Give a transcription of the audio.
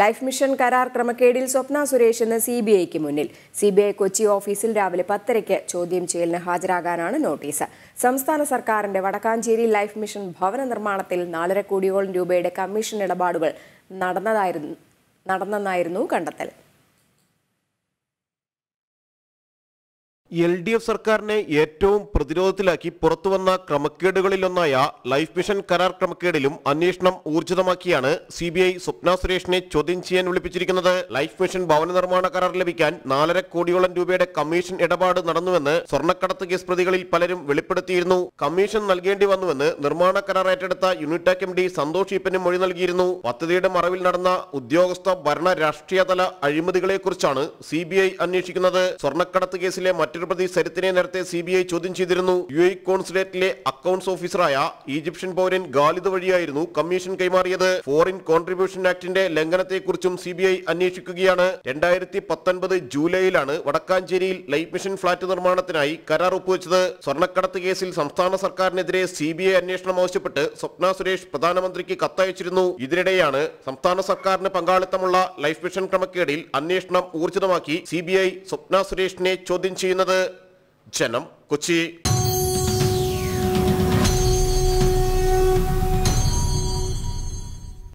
Life mission കരാർ ക്രമക്കേടിൽ സ്വപ്ന സുരേഷ് ഇന്ന് C B ഐക്ക് മുന്നിൽ. സി ബി ഐ കൊച്ചി ഓഫീസിൽ രാവിലെ പത്തരയ്ക്ക് ചോദ്യം ചെയ്യലിന് ഹാജരാകാനാണ് നോട്ടീസ്. സംസ്ഥാന സർക്കാരിന്റെ വടക്കാഞ്ചേരി ലൈഫ് മിഷൻ ഭവന നിർമ്മാണത്തിൽ നാലര കോടിയോളം രൂപയുടെ കമ്മീഷൻ ഇടപാടുകൾ നടന്നതായിരുന്നു കണ്ടെത്തൽ. എൽ ഡി എഫ് സർക്കാരിനെ ഏറ്റവും പ്രതിരോധത്തിലാക്കി പുറത്തുവന്ന ക്രമക്കേടുകളിലൊന്നായ ലൈഫ് മിഷൻ കരാർ ക്രമക്കേടിലും അന്വേഷണം ഊർജിതമാക്കിയാണ് സി ബി ഐ സ്വപ്ന സുരേഷിനെ ചോദ്യം ചെയ്യാൻ വിളിപ്പിച്ചിരിക്കുന്നത്. ലൈഫ് മിഷൻ ഭവന നിർമ്മാണ കരാർ ലഭിക്കാൻ നാലര കോടിയോളം രൂപയുടെ കമ്മീഷൻ ഇടപാട് നടന്നുവെന്ന് സ്വർണക്കടത്ത് കേസ് പ്രതികളിൽ പലരും വെളിപ്പെടുത്തിയിരുന്നു. കമ്മീഷൻ നൽകേണ്ടി വന്നുവെന്ന് നിർമ്മാണ കരാർ ഏറ്റെടുത്ത യൂണിറ്റാക് എം ഡി സന്തോഷ് ഈപ്പനും മൊഴി നൽകിയിരുന്നു. പദ്ധതിയുടെ മറവിൽ നടന്ന ഉദ്യോഗസ്ഥ ഭരണ രാഷ്ട്രീയതല അഴിമതികളെക്കുറിച്ചാണ് സി ബി ഐ അന്വേഷിക്കുന്നത്. സ്വർണക്കടത്ത് കേസിലെ മറ്റൊരു പ്രതി സരിത്തിനെ നേരത്തെ സി ബി ഐ ചോദ്യം ചെയ്തിരുന്നു. യു എ കോൺസുലേറ്റിലെ അക്കൌണ്ട്സ് ഓഫീസറായ ഈജിപ്ഷ്യൻ പൗരൻ ഗാലിദ് വഴിയായിരുന്നു കമ്മീഷൻ കൈമാറിയത്. ഫോറിൻ കോൺട്രിബ്യൂഷൻ ആക്ടിന്റെ ലംഘനത്തെക്കുറിച്ചും സി ബി ഐ അന്വേഷിക്കുകയാണ്. രണ്ടായിരത്തി പത്തൊൻപത് ജൂലൈയിലാണ് വടക്കാഞ്ചേരിയിൽ ലൈഫ് മിഷൻ ഫ്ളാറ്റ് നിർമ്മാണത്തിനായി കരാർ ഒപ്പുവെച്ചത്. സ്വർണക്കടത്ത് കേസിൽ സംസ്ഥാന സർക്കാരിനെതിരെ സി ബി ഐ അന്വേഷണം ആവശ്യപ്പെട്ട് സ്വപ്ന സുരേഷ് പ്രധാനമന്ത്രിക്ക് കത്തയച്ചിരുന്നു. ഇതിനിടെയാണ് സംസ്ഥാന സർക്കാരിന് പങ്കാളിത്തമുള്ള ലൈഫ് മിഷൻ ക്രമക്കേടിൽ അന്വേഷണം ഊർജിതമാക്കി സി ബി ഐ സ്വപ്ന സുരേഷിനെ ചോദ്യം ചെയ്യുന്നത് ജനം കൊച്ചി